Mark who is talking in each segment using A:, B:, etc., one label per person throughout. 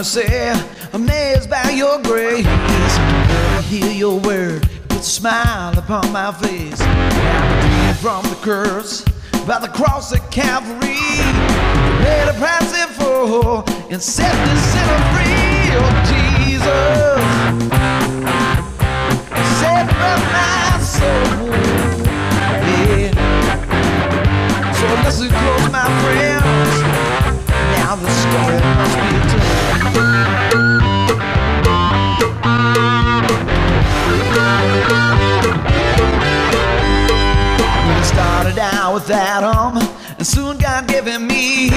A: mercy, amazed by your grace. I hear your word, put a smile upon my face. I'm from the curse by the cross of Calvary. You paid a price in full and set the sinner free. And soon God giving me Eve,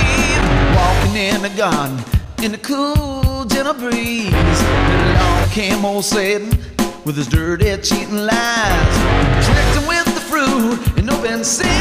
A: walking in the garden in the cool, gentle breeze. Then along came old Satan with his dirty, cheating lies, tricked him with the fruit and opened sin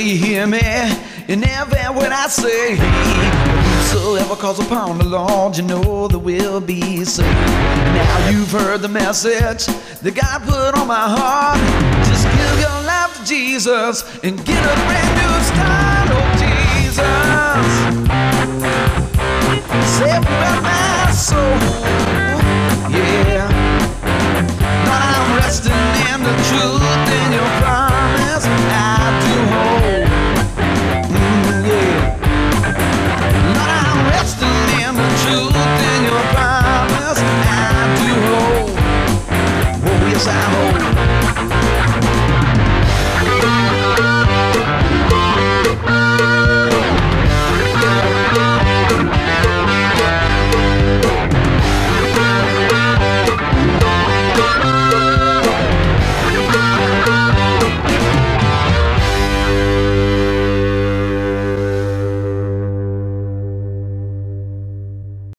A: you hear me in every word I say. Whosoever calls upon the Lord, you know that will be saved. Now you've heard the message that God put on my heart. Just give your life to Jesus and get a brand new start.